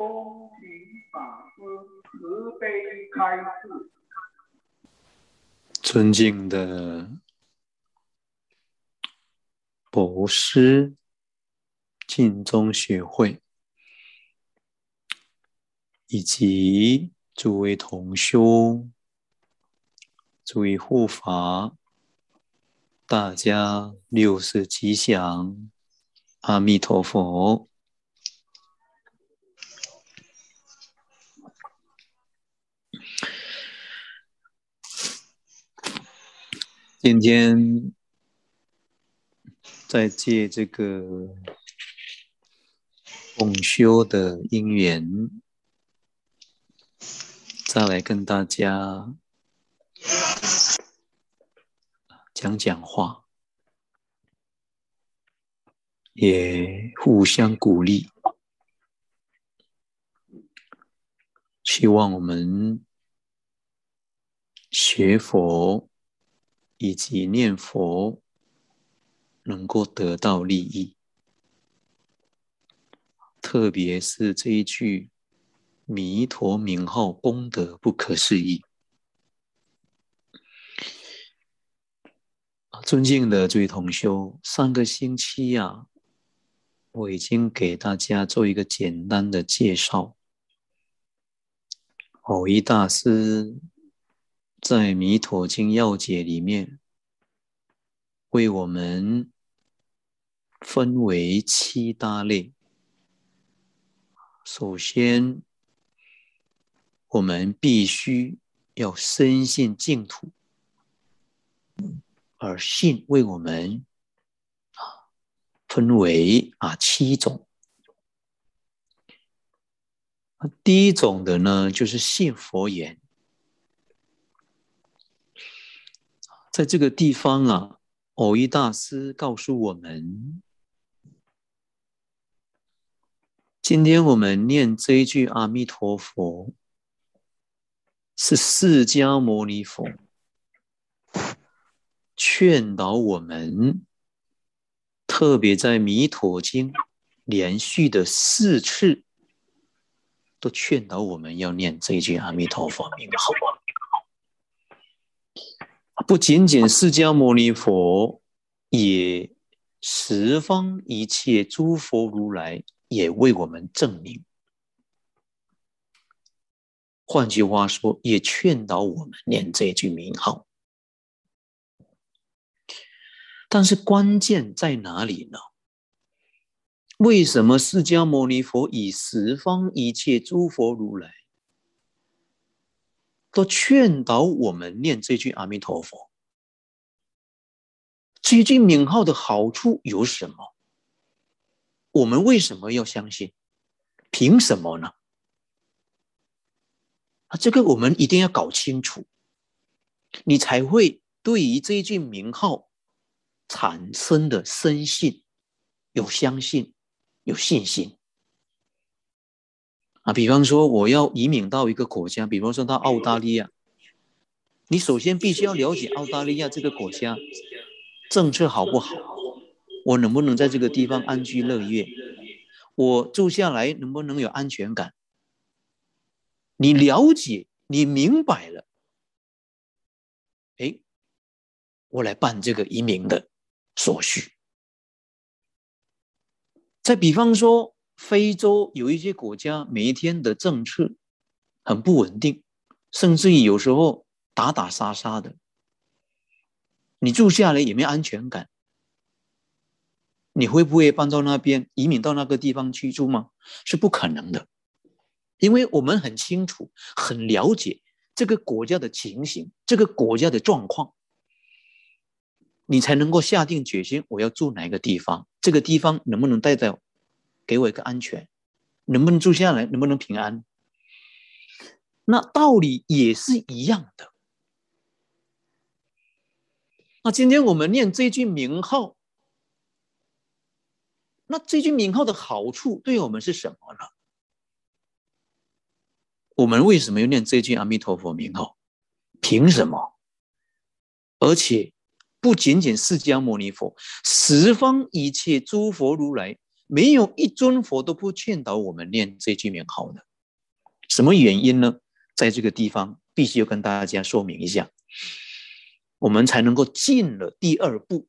恭请法师慈悲开示。尊敬的博师、晋中学会以及诸位同修、诸位护法，大家六世吉祥，阿弥陀佛。今天在借这个共修的因缘，再来跟大家讲讲话，也互相鼓励，希望我们学佛。以及念佛能够得到利益，特别是这一句弥陀名号功德不可思议。尊敬的诸位同修，上个星期呀，我已经给大家做一个简单的介绍。偶一大师。在《弥陀经要解》里面，为我们分为七大类。首先，我们必须要深信净土，而信为我们啊分为啊七种。第一种的呢，就是信佛言。在这个地方啊，偶一大师告诉我们：今天我们念这一句阿弥陀佛，是释迦牟尼佛劝导我们，特别在弥陀经连续的四次，都劝导我们要念这一句阿弥陀佛名号。不仅仅释迦牟尼佛，也十方一切诸佛如来也为我们证明。换句话说，也劝导我们念这句名号。但是关键在哪里呢？为什么释迦牟尼佛以十方一切诸佛如来？都劝导我们念这句阿弥陀佛。这句名号的好处有什么？我们为什么要相信？凭什么呢？啊，这个我们一定要搞清楚，你才会对于这一句名号产生的深信、有相信、有信心。啊，比方说我要移民到一个国家，比方说到澳大利亚，你首先必须要了解澳大利亚这个国家政策好不好，我能不能在这个地方安居乐业，我住下来能不能有安全感？你了解，你明白了，哎，我来办这个移民的手续。再比方说。非洲有一些国家，每一天的政策很不稳定，甚至于有时候打打杀杀的。你住下来也没安全感，你会不会搬到那边移民到那个地方居住吗？是不可能的，因为我们很清楚、很了解这个国家的情形、这个国家的状况，你才能够下定决心，我要住哪个地方，这个地方能不能待在。给我一个安全，能不能住下来？能不能平安？那道理也是一样的。那今天我们念这句名号，那这句名号的好处对我们是什么呢？我们为什么要念这句阿弥陀佛名号？凭什么？而且不仅仅释迦牟尼佛，十方一切诸佛如来。没有一尊佛都不劝导我们念这句名号的。什么原因呢？在这个地方必须要跟大家说明一下，我们才能够进了第二步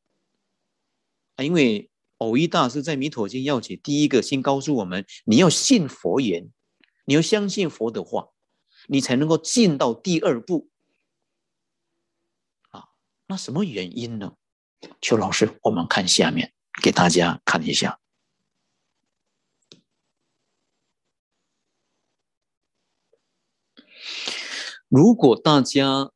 啊。因为偶一大师在《弥陀经要解》第一个先告诉我们，你要信佛言，你要相信佛的话，你才能够进到第二步啊。那什么原因呢？邱老师，我们看下面，给大家看一下。如果大家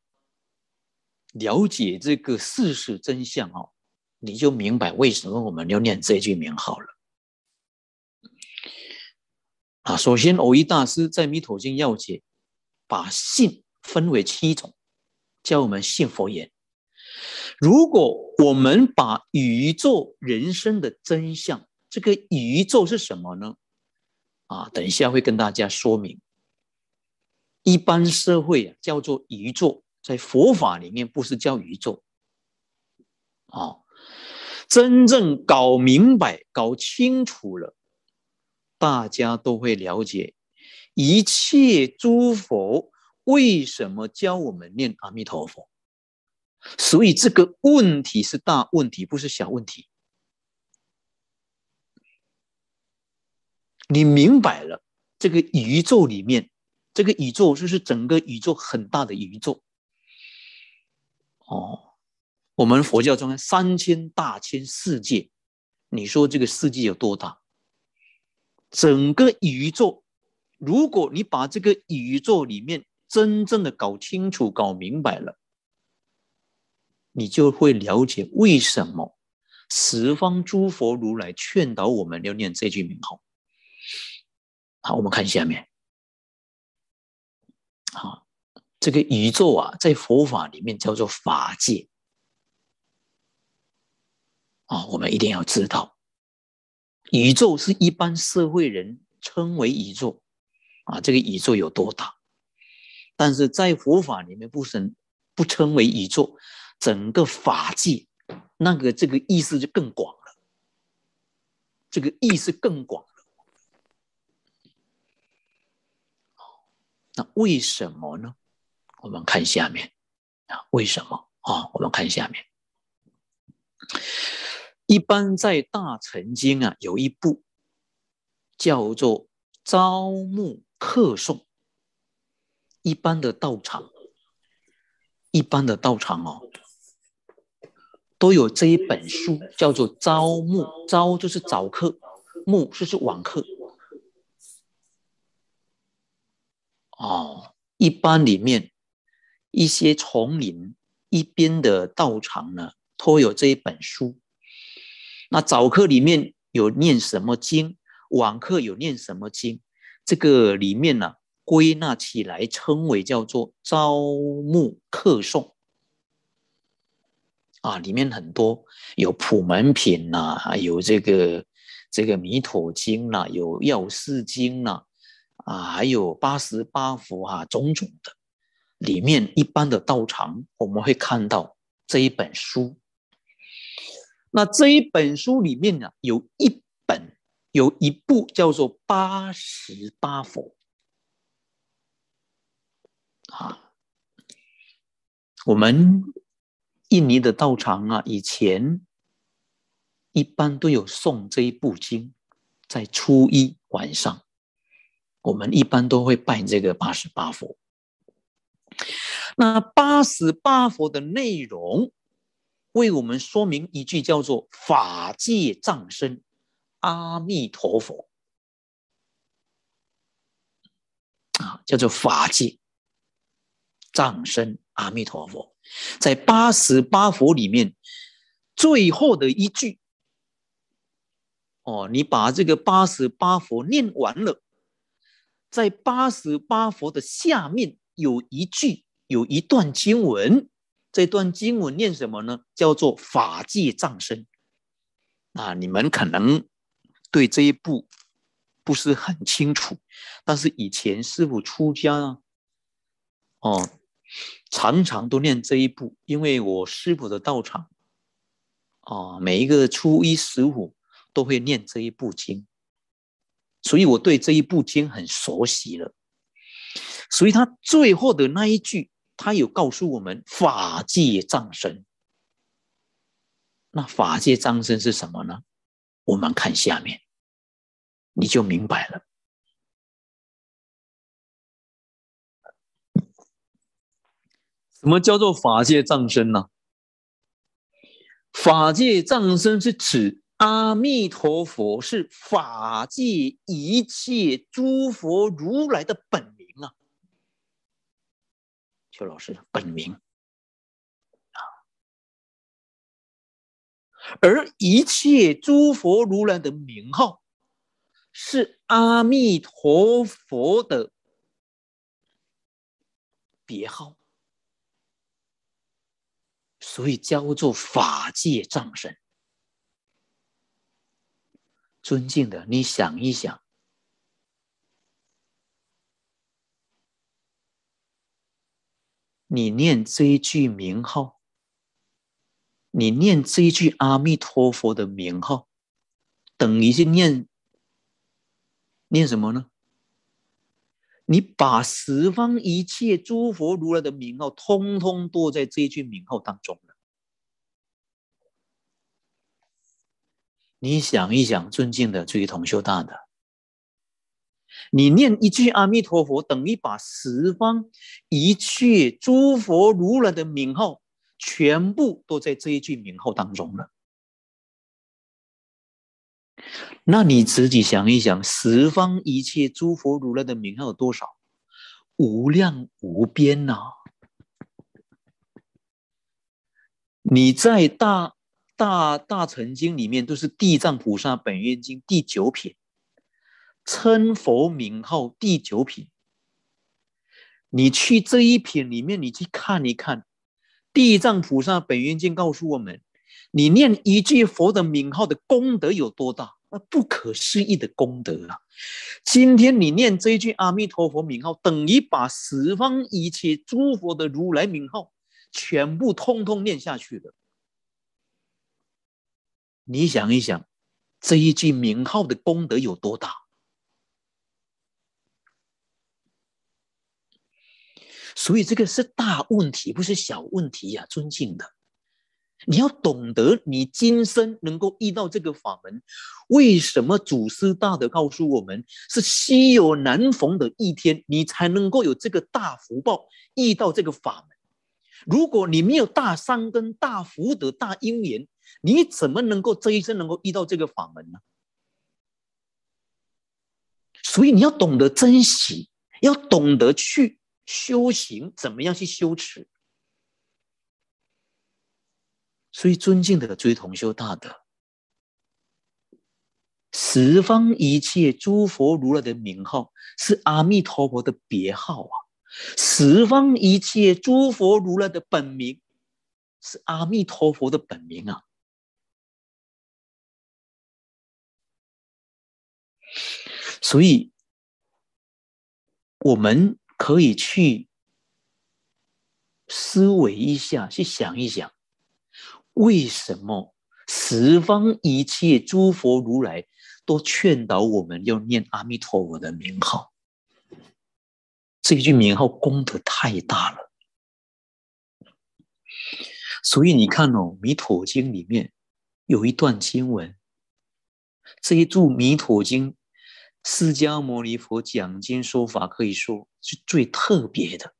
了解这个事实真相哦，你就明白为什么我们要念这句名号了。啊，首先，偶一大师在《弥陀经要解》把信分为七种，教我们信佛言。如果我们把宇宙人生的真相，这个宇宙是什么呢？啊，等一下会跟大家说明。一般社会啊叫做宇宙，在佛法里面不是叫宇宙。啊，真正搞明白、搞清楚了，大家都会了解一切诸佛为什么教我们念阿弥陀佛。所以这个问题是大问题，不是小问题。你明白了，这个宇宙里面，这个宇宙就是整个宇宙很大的宇宙。哦，我们佛教中三千大千世界，你说这个世界有多大？整个宇宙，如果你把这个宇宙里面真正的搞清楚、搞明白了。你就会了解为什么十方诸佛如来劝导我们要念这句名号。好，我们看下面。好，这个宇宙啊，在佛法里面叫做法界。啊，我们一定要知道，宇宙是一般社会人称为宇宙，啊，这个宇宙有多大？但是在佛法里面不称不称为宇宙。整个法界，那个这个意思就更广了，这个意思更广那为什么呢？我们看下面啊，为什么啊？我们看下面。一般在《大乘经》啊，有一部叫做《招募客颂》，一般的道场，一般的道场哦。都有这一本书，叫做《招募》，招就是早课，暮就是晚课。哦，一般里面一些丛林一边的道场呢，都有这一本书。那早课里面有念什么经，晚课有念什么经，这个里面呢归纳起来称为叫做《招募课诵》。啊，里面很多有普门品呐，有这个这个弥陀经呐，有药师经呐，啊还有八十八佛啊，种种的。里面一般的道场，我们会看到这一本书。那这一本书里面呢，有一本有一部叫做八十八佛啊，我们。印尼的道场啊，以前一般都有诵这一部经，在初一晚上，我们一般都会拜这个八十八佛。那八十八佛的内容，为我们说明一句叫做“法界藏身阿弥陀佛”，啊，叫做法界藏身阿弥陀佛。在八十八佛里面，最后的一句，哦，你把这个八十八佛念完了，在八十八佛的下面有一句，有一段经文，这段经文念什么呢？叫做法界藏身。啊，你们可能对这一部不是很清楚，但是以前师傅出家啊，哦。常常都念这一部，因为我师傅的道场，啊，每一个初一十五都会念这一部经，所以我对这一部经很熟悉了。所以他最后的那一句，他有告诉我们“法界藏身”。那法界藏身是什么呢？我们看下面，你就明白了。什么叫做法界藏身呢？法界藏身是指阿弥陀佛是法界一切诸佛如来的本名啊，邱老师本名啊，而一切诸佛如来的名号是阿弥陀佛的别号。所以叫做法界藏身。尊敬的，你想一想，你念这一句名号，你念这一句阿弥陀佛的名号，等于是念念什么呢？你把十方一切诸佛如来的名号，通通都在这一句名号当中了。你想一想，尊敬的这位同修大的，你念一句阿弥陀佛，等于把十方一切诸佛如来的名号，全部都在这一句名号当中了。那你自己想一想，十方一切诸佛如来的名号有多少？无量无边呐！你在大大大乘经里面都是《地藏菩萨本愿经》第九品，称佛名号第九品。你去这一品里面，你去看一看，《地藏菩萨本愿经》告诉我们，你念一句佛的名号的功德有多大？那不可思议的功德啊！今天你念这一句阿弥陀佛名号，等于把十方一切诸佛的如来名号全部通通念下去了。你想一想，这一句名号的功德有多大？所以这个是大问题，不是小问题呀，尊敬的。你要懂得，你今生能够遇到这个法门，为什么祖师大德告诉我们是稀有难逢的一天，你才能够有这个大福报遇到这个法门？如果你没有大善根、大福德、大因缘，你怎么能够这一生能够遇到这个法门呢？所以你要懂得珍惜，要懂得去修行，怎么样去修持？所以，尊敬的追同修大德，十方一切诸佛如来的名号是阿弥陀佛的别号啊！十方一切诸佛如来的本名是阿弥陀佛的本名啊！所以，我们可以去思维一下，去想一想。为什么十方一切诸佛如来都劝导我们要念阿弥陀佛的名号？这一句名号功德太大了，所以你看哦，《弥陀经》里面有一段经文，这一注《弥陀经》，释迦牟尼佛讲经说法，可以说是最特别的。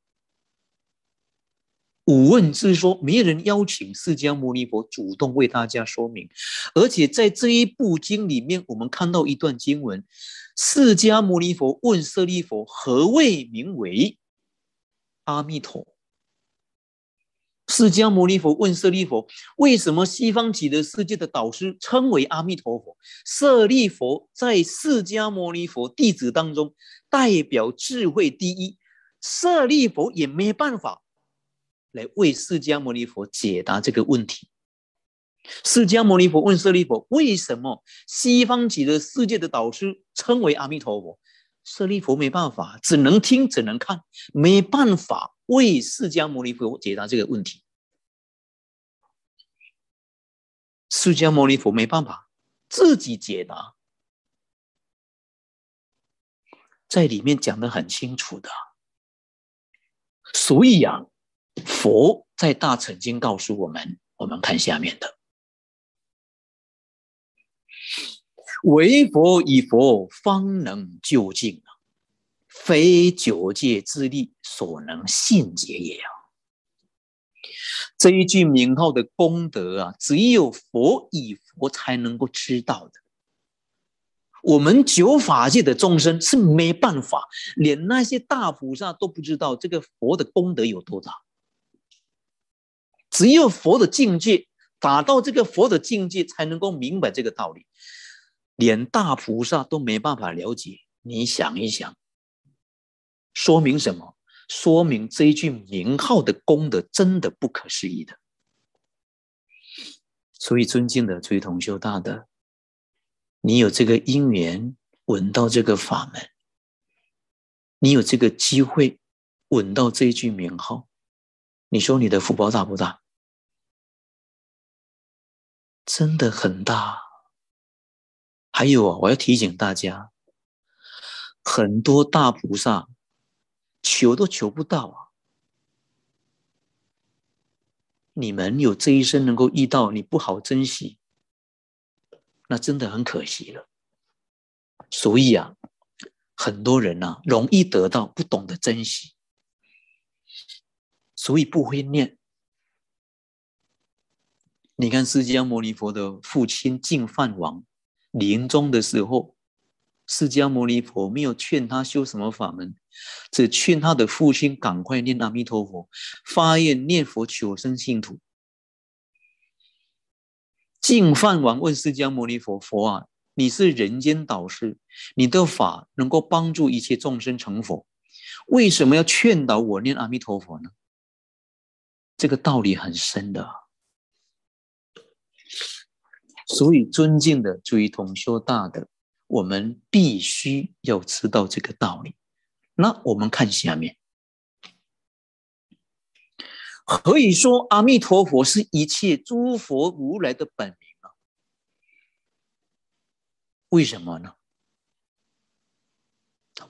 五问之说，没人邀请释迦牟尼佛主动为大家说明，而且在这一部经里面，我们看到一段经文：释迦牟尼佛问舍利佛，何谓名为阿弥陀？释迦牟尼佛问舍利佛，为什么西方极乐世界的导师称为阿弥陀佛？舍利佛在释迦牟尼佛弟子当中代表智慧第一，舍利佛也没办法。来为释迦牟尼佛解答这个问题。释迦牟尼佛问舍利佛：“为什么西方极乐世界的导师称为阿弥陀佛？”舍利佛没办法，只能听，只能看，没办法为释迦牟尼佛解答这个问题。释迦牟尼佛没办法，自己解答，在里面讲的很清楚的。所以啊，佛在《大乘经》告诉我们，我们看下面的：唯佛以佛方能究竟啊，非九界之力所能信解也啊。这一句名号的功德啊，只有佛以佛才能够知道的。我们九法界的众生是没办法，连那些大菩萨都不知道这个佛的功德有多大。只有佛的境界达到这个佛的境界，才能够明白这个道理。连大菩萨都没办法了解，你想一想，说明什么？说明这一句名号的功德真的不可思议的，所以尊敬的追同修大德，你有这个因缘闻到这个法门，你有这个机会闻到这一句名号，你说你的福报大不大？真的很大。还有啊，我要提醒大家，很多大菩萨。求都求不到啊！你们有这一生能够遇到，你不好珍惜，那真的很可惜了。所以啊，很多人呢容易得到，不懂得珍惜，所以不会念。你看释迦牟尼佛的父亲净饭王临终的时候。释迦牟尼佛没有劝他修什么法门，只劝他的父亲赶快念阿弥陀佛，发愿念佛求生净土。净饭王问释迦牟尼佛：“佛啊，你是人间导师，你的法能够帮助一切众生成佛，为什么要劝导我念阿弥陀佛呢？”这个道理很深的，所以尊敬的诸位同修大德。我们必须要知道这个道理。那我们看下面，可以说阿弥陀佛是一切诸佛如来的本名啊？为什么呢？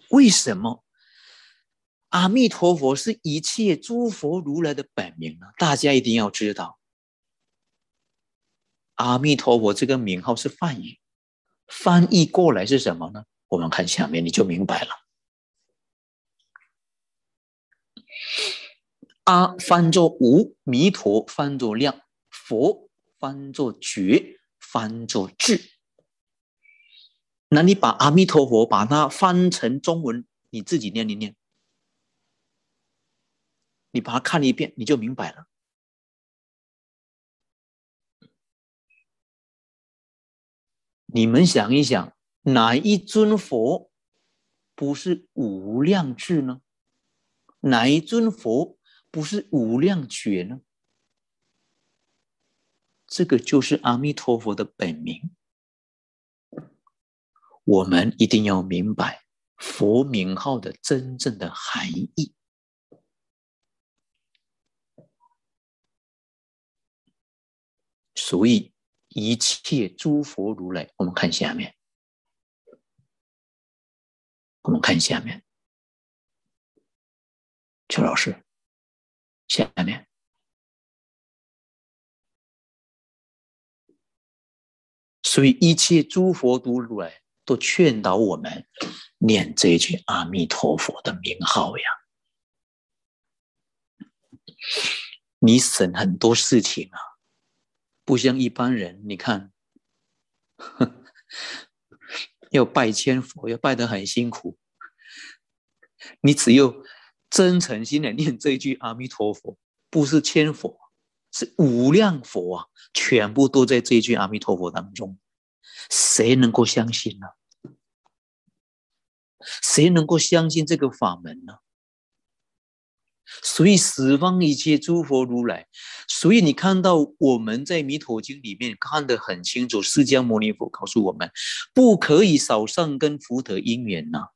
为什么阿弥陀佛是一切诸佛如来的本名呢？大家一定要知道，阿弥陀佛这个名号是梵语。翻译过来是什么呢？我们看下面你就明白了。阿翻作无，弥陀翻作量，佛翻作觉，翻作智。那你把阿弥陀佛把它翻成中文，你自己念一念，你把它看一遍，你就明白了。你们想一想，哪一尊佛不是无量智呢？哪一尊佛不是无量觉呢？这个就是阿弥陀佛的本名。我们一定要明白佛名号的真正的含义。所以。一切诸佛如来，我们看下面。我们看下面，邱老师，下面。所以一切诸佛都如来都劝导我们念这句阿弥陀佛的名号呀。你省很多事情啊。不像一般人，你看，要拜千佛，要拜得很辛苦。你只有真诚心的念这句阿弥陀佛，不是千佛，是无量佛啊，全部都在这句阿弥陀佛当中。谁能够相信呢？谁能够相信这个法门呢？所以十方一切诸佛如来，所以你看到我们在弥陀经里面看得很清楚，释迦牟尼佛告诉我们，不可以少善根福德因缘呐。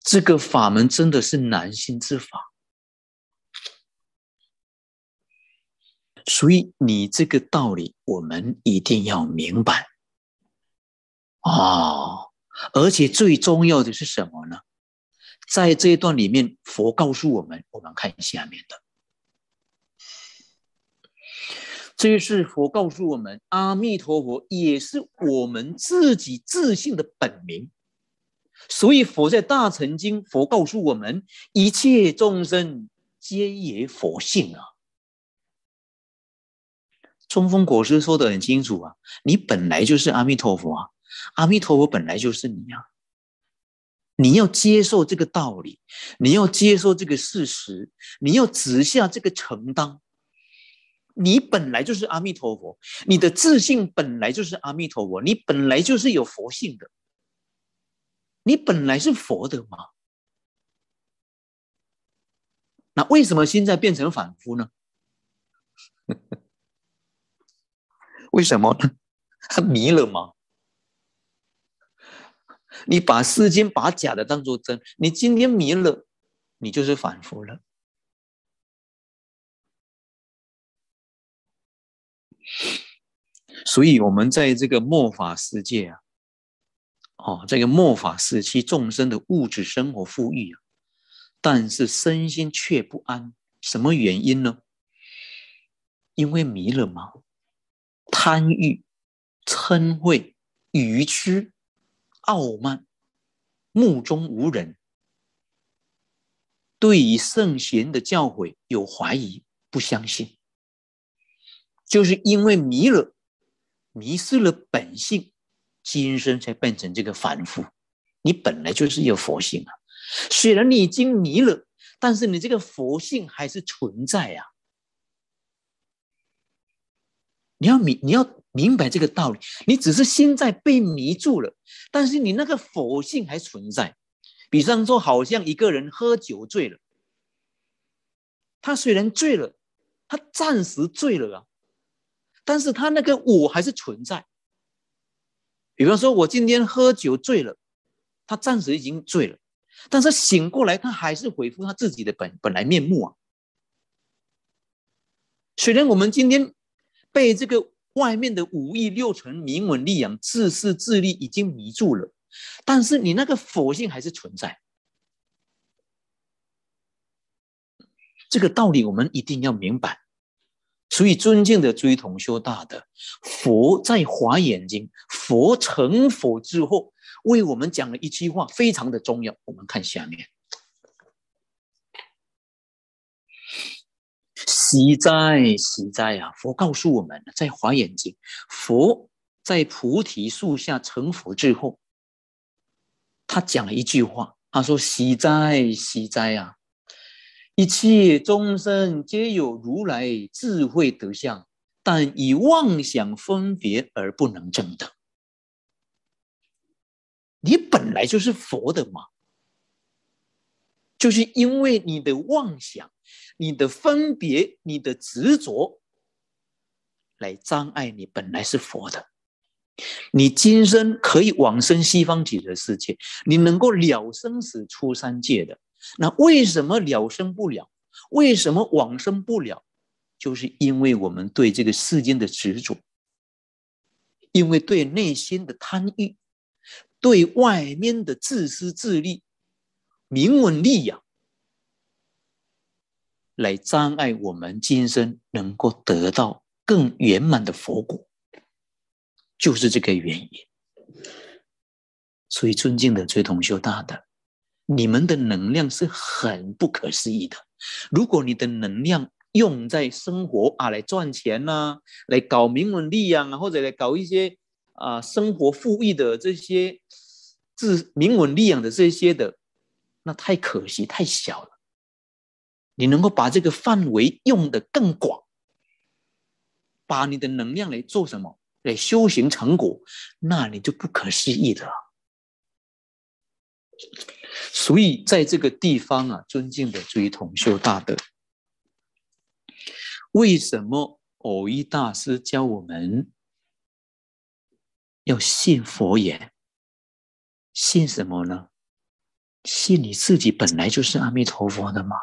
这个法门真的是难心之法。所以你这个道理，我们一定要明白哦。而且最重要的是什么呢？在这一段里面，佛告诉我们，我们看下面的，这就是佛告诉我们，阿弥陀佛也是我们自己自信的本名。所以佛在大乘经，佛告诉我们，一切众生皆也佛性啊。中风果师说的很清楚啊，你本来就是阿弥陀佛啊，阿弥陀佛本来就是你啊，你要接受这个道理，你要接受这个事实，你要直下这个承担。你本来就是阿弥陀佛，你的自信本来就是阿弥陀佛，你本来就是有佛性的，你本来是佛的嘛。那为什么现在变成反复呢？为什么呢？他 迷了吗？你把世间把假的当做真，你今天迷了，你就是反复了。所以，我们在这个末法世界啊，哦，这个末法时期，众生的物质生活富裕啊，但是身心却不安，什么原因呢？因为迷了吗？贪欲、嗔恚、愚痴、傲慢、目中无人，对于圣贤的教诲有怀疑，不相信，就是因为迷了，迷失了本性，今生才变成这个凡夫。你本来就是有佛性啊，虽然你已经迷了，但是你这个佛性还是存在呀。你要明，你要明白这个道理。你只是现在被迷住了，但是你那个否性还存在。比方说，好像一个人喝酒醉了，他虽然醉了，他暂时醉了啊，但是他那个我还是存在。比方说，我今天喝酒醉了，他暂时已经醉了，但是醒过来，他还是恢复他自己的本本来面目啊。虽然我们今天。被这个外面的五欲六尘、名闻利养、自私自利已经迷住了，但是你那个佛性还是存在。这个道理我们一定要明白。所以，尊敬的追同修大的佛在华严经，佛成佛之后，为我们讲了一句话，非常的重要。我们看下面。喜哉喜哉啊！佛告诉我们，在华严经，佛在菩提树下成佛之后，他讲了一句话，他说：“喜哉喜哉啊！一切众生皆有如来智慧德相，但以妄想分别而不能证得。你本来就是佛的嘛，就是因为你的妄想。”你的分别，你的执着，来障碍你本来是佛的。你今生可以往生西方极乐世界，你能够了生死出三界的，那为什么了生不了？为什么往生不了？就是因为我们对这个世间的执着，因为对内心的贪欲，对外面的自私自利、名闻利养。来障碍我们今生能够得到更圆满的佛果，就是这个原因。所以，尊敬的崔同修大的，你们的能量是很不可思议的。如果你的能量用在生活啊，来赚钱呐，来搞名闻利养啊，或者来搞一些啊生活富裕的这些自名闻利养的这些的，那太可惜，太小了。你能够把这个范围用的更广，把你的能量来做什么？来修行成果，那你就不可思议的。所以在这个地方啊，尊敬的追同修大德，为什么偶一大师教我们要信佛言？信什么呢？信你自己本来就是阿弥陀佛的吗？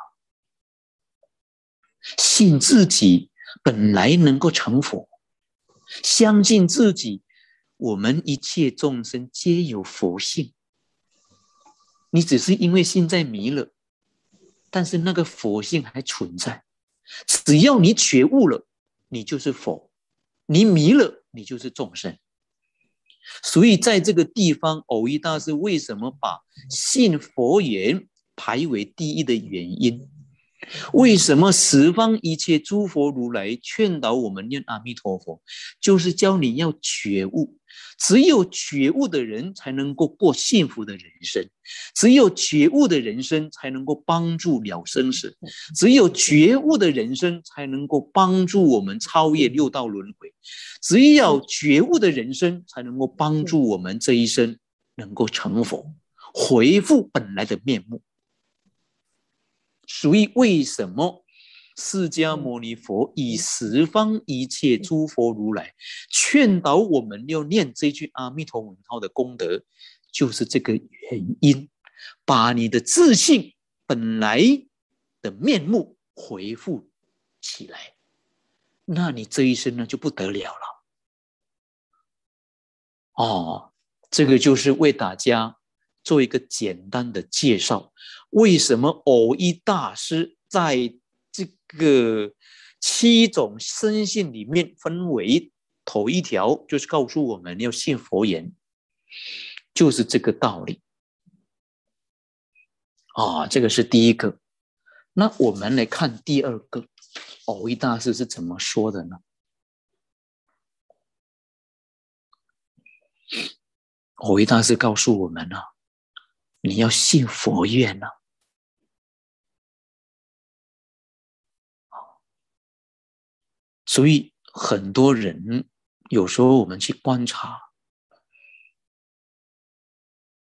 信自己本来能够成佛，相信自己，我们一切众生皆有佛性。你只是因为现在迷了，但是那个佛性还存在。只要你觉悟了，你就是佛；你迷了，你就是众生。所以在这个地方，偶一大师为什么把信佛言排为第一的原因？为什么十方一切诸佛如来劝导我们念阿弥陀佛，就是教你要觉悟。只有觉悟的人才能够过幸福的人生，只有觉悟的人生才能够帮助了生死，只有觉悟的人生才能够帮助我们超越六道轮回，只有觉悟的人生才能够帮助我们这一生能够成佛，恢复本来的面目。所以，为什么释迦牟尼佛以十方一切诸佛如来劝导我们要念这句阿弥陀文号的功德，就是这个原因。把你的自信本来的面目回复起来，那你这一生呢就不得了了。哦，这个就是为大家。做一个简单的介绍，为什么偶一大师在这个七种生信里面分为头一条，就是告诉我们要信佛言，就是这个道理。啊，这个是第一个。那我们来看第二个，偶一大师是怎么说的呢？偶一大师告诉我们呢。你要信佛愿呢？所以很多人有时候我们去观察，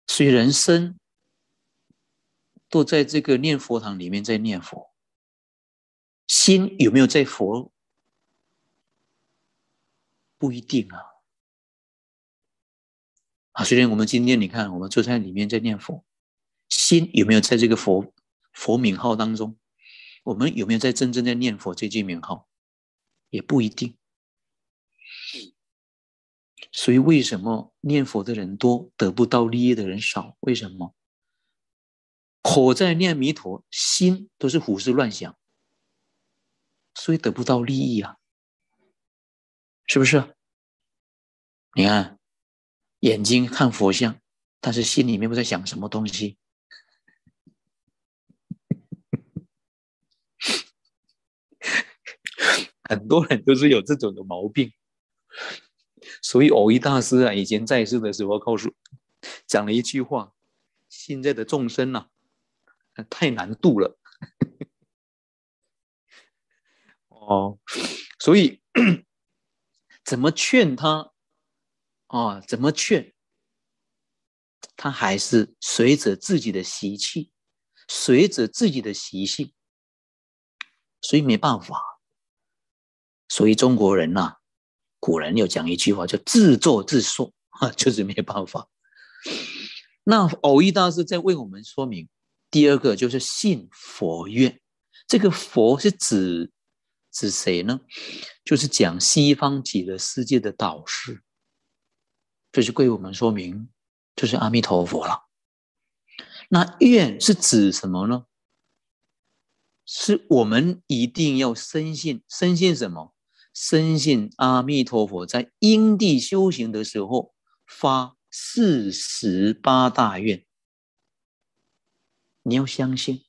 虽然生都在这个念佛堂里面在念佛，心有没有在佛？不一定啊。啊，虽然我们今天你看，我们坐在里面在念佛，心有没有在这个佛佛名号当中？我们有没有在真正在念佛这句名号？也不一定。所以为什么念佛的人多，得不到利益的人少？为什么？口在念弥陀，心都是胡思乱想，所以得不到利益啊，是不是？你看。眼睛看佛像，但是心里面不在想什么东西。很多人都是有这种的毛病，所以偶一大师啊，以前在世的时候告诉讲了一句话：现在的众生呐，太难度了。哦，所以 怎么劝他？哦，怎么劝？他还是随着自己的习气，随着自己的习性，所以没办法。所以中国人呐，古人有讲一句话叫“自作自受”，哈，就是没办法。那偶一大师在为我们说明，第二个就是信佛愿。这个佛是指指谁呢？就是讲西方极乐世界的导师。这就为我们说明，就是阿弥陀佛了。那愿是指什么呢？是我们一定要深信，深信什么？深信阿弥陀佛在因地修行的时候发四十八大愿。你要相信，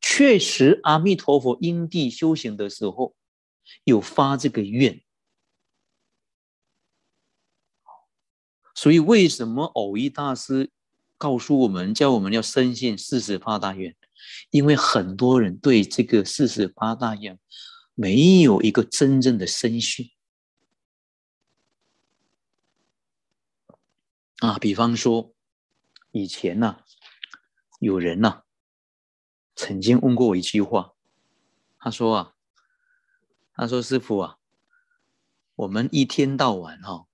确实阿弥陀佛因地修行的时候有发这个愿。所以，为什么偶一大师告诉我们，叫我们要深信四十八大愿？因为很多人对这个四十八大愿没有一个真正的深信啊。比方说，以前呢，有人呢曾经问过我一句话，他说啊，他说师傅啊，我们一天到晚哈。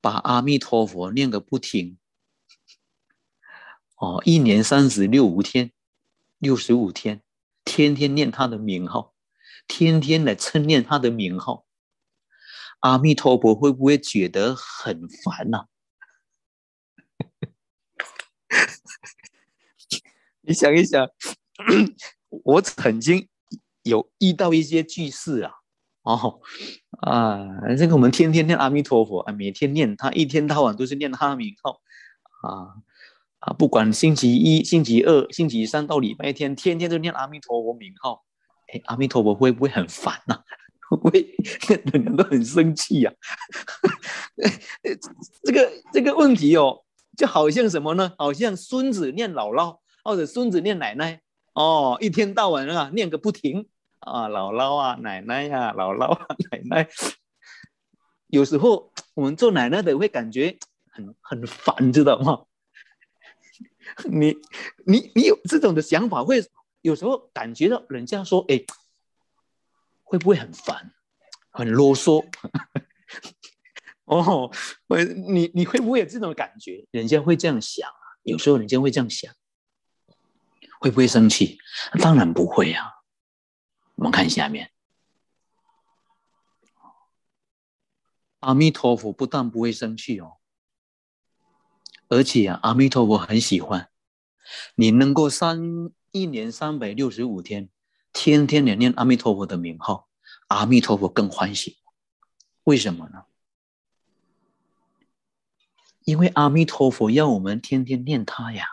把阿弥陀佛念个不停，哦，一年三十六五天，六十五天，天天念他的名号，天天来称念他的名号，阿弥陀佛会不会觉得很烦呐？你想一想，我曾经有遇到一些句式啊，哦啊，这个我们天天念阿弥陀佛啊，每天念他，一天到晚都是念他的名号啊啊，不管星期一、星期二、星期三到礼拜天，天天都念阿弥陀佛名号，哎，阿弥陀佛会不会很烦呐？会不会人人都很生气呀？这个这个问题哦，就好像什么呢？好像孙子念姥姥。或者孙子念奶奶哦，一天到晚啊念个不停啊，姥姥啊，奶奶呀，姥姥啊，奶奶。有时候我们做奶奶的会感觉很很烦，知道吗？你你你有这种的想法，会有时候感觉到人家说，哎，会不会很烦，很啰嗦？哦，我你你会不会有这种感觉？人家会这样想啊，有时候人家会这样想。会不会生气？当然不会呀。我们看下面，阿弥陀佛不但不会生气哦，而且啊，阿弥陀佛很喜欢你能够三一年三百六十五天，天天念念阿弥陀佛的名号，阿弥陀佛更欢喜。为什么呢？因为阿弥陀佛要我们天天念他呀。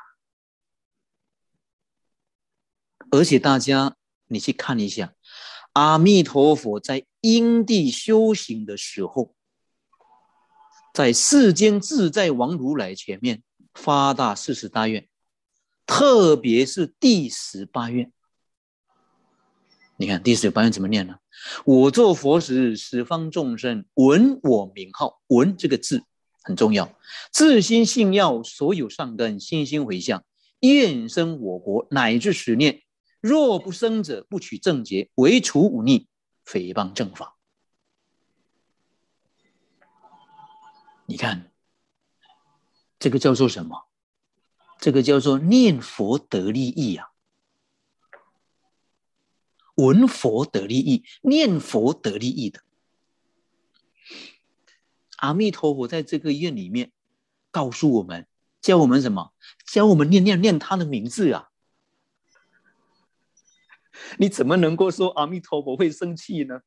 而且大家，你去看一下，阿弥陀佛在因地修行的时候，在世间自在王如来前面发大四十大愿，特别是第十八愿。你看第十八愿怎么念呢？我做佛时，十方众生闻我名号，闻这个字很重要，自心信要所有善根，心心回向，愿生我国，乃至十念。若不生者，不取正觉，唯除忤逆，诽谤正法。你看，这个叫做什么？这个叫做念佛得利益啊！闻佛得利益，念佛得利益的。阿弥陀佛在这个愿里面告诉我们，教我们什么？教我们念念念他的名字啊！你怎么能够说阿弥陀佛会生气呢？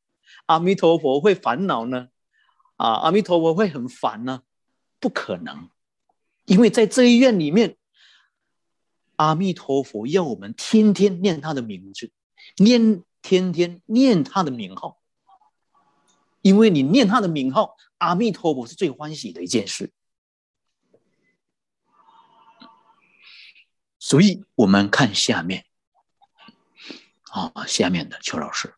阿弥陀佛会烦恼呢？啊，阿弥陀佛会很烦呢？不可能，因为在这一院里面，阿弥陀佛要我们天天念他的名字，念天天念他的名号，因为你念他的名号，阿弥陀佛是最欢喜的一件事。所以我们看下面。啊，下面的邱老师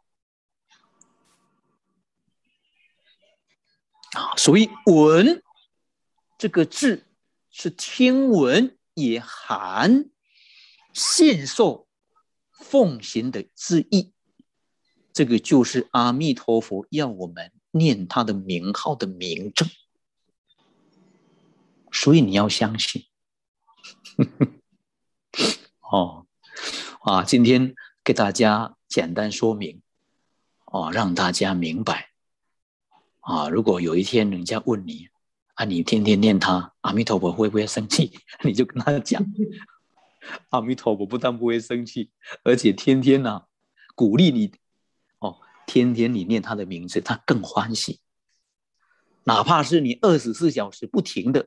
啊，所以“闻”这个字是听闻也含信受奉行的之意，这个就是阿弥陀佛要我们念他的名号的名证，所以你要相信。哦，啊，今天。给大家简单说明，哦，让大家明白，啊，如果有一天人家问你，啊，你天天念他阿弥陀佛会不会生气？你就跟他讲，阿弥陀佛不但不会生气，而且天天呢鼓励你，哦，天天你念他的名字，他更欢喜。哪怕是你二十四小时不停的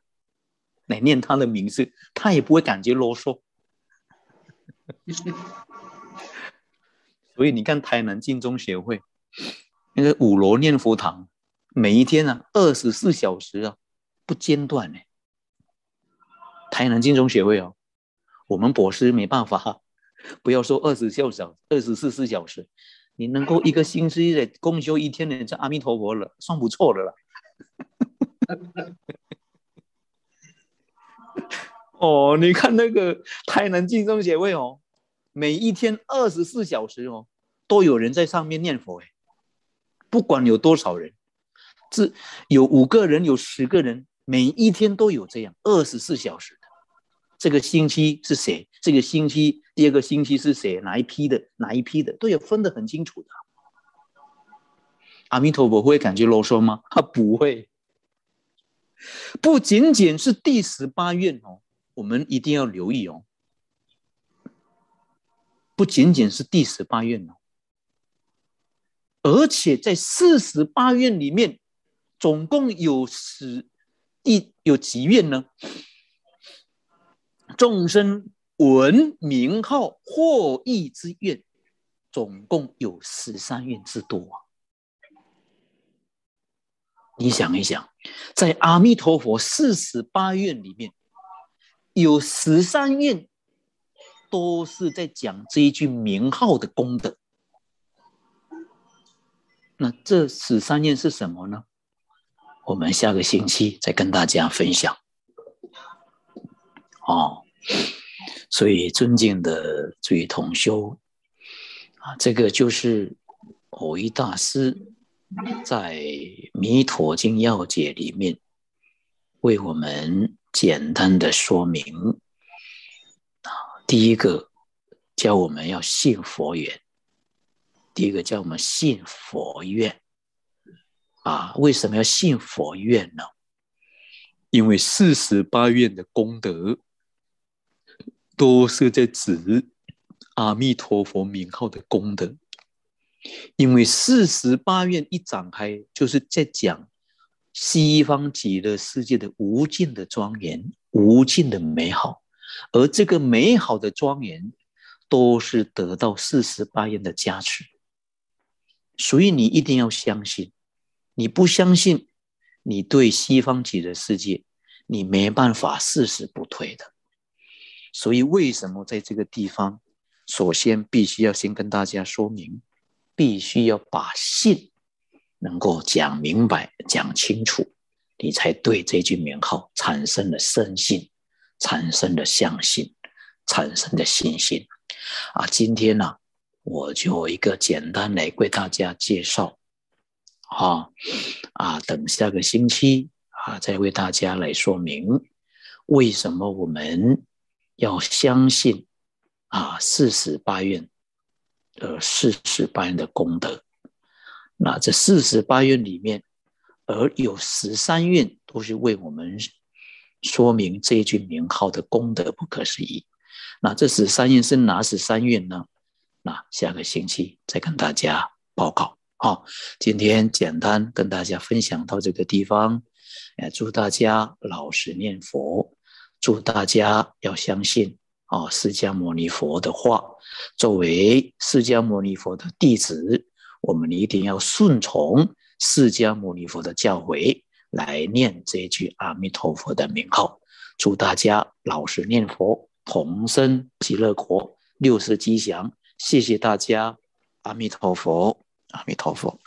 来念他的名字，他也不会感觉啰嗦。所以你看，台南净宗协会那个五罗念佛堂，每一天啊，二十四小时啊，不间断呢。台南净宗协会哦，我们博士没办法，不要说二十四小二十四四小时，你能够一个星期的共修一天的，这阿弥陀佛了，算不错的了。哦，你看那个台南净宗协会哦。每一天二十四小时哦，都有人在上面念佛哎，不管有多少人，这有五个人，有十个人，每一天都有这样二十四小时的这个星期是谁？这个星期第二个星期是谁？哪一批的？哪一批的？都有分得很清楚的。阿弥陀佛会感觉啰嗦吗？他不会。不仅仅是第十八愿哦，我们一定要留意哦。不仅仅是第十八愿哦，而且在四十八愿里面，总共有十一有几愿呢？众生闻名号获益之愿，总共有十三愿之多！你想一想，在阿弥陀佛四十八愿里面，有十三愿都是在讲这一句名号的功德。那这十三愿是什么呢？我们下个星期再跟大家分享。哦，所以尊敬的诸位同修啊，这个就是偶一大师。在《弥陀经要解》里面，为我们简单的说明，第一个叫我们要信佛缘，第一个叫我们信佛愿啊。为什么要信佛愿呢？因为四十八愿的功德，都是在指阿弥陀佛名号的功德。因为四十八愿一展开，就是在讲西方极乐世界的无尽的庄严、无尽的美好，而这个美好的庄严，都是得到四十八愿的加持。所以你一定要相信，你不相信，你对西方极乐世界，你没办法誓死不退的。所以为什么在这个地方，首先必须要先跟大家说明。必须要把信能够讲明白、讲清楚，你才对这句名号产生了深信，产生的相信，产生的信心。啊，今天呢，我就一个简单来为大家介绍。啊啊，等下个星期啊，再为大家来说明为什么我们要相信啊四十八愿。呃，四十八愿的功德，那这四十八愿里面，而有十三愿都是为我们说明这一句名号的功德不可思议。那这十三运是哪十三运呢？那下个星期再跟大家报告。好，今天简单跟大家分享到这个地方。哎，祝大家老实念佛，祝大家要相信。啊，释迦牟尼佛的话，作为释迦牟尼佛的弟子，我们一定要顺从释迦牟尼佛的教诲来念这句阿弥陀佛的名号。祝大家老实念佛，同生极乐国，六世吉祥。谢谢大家，阿弥陀佛，阿弥陀佛。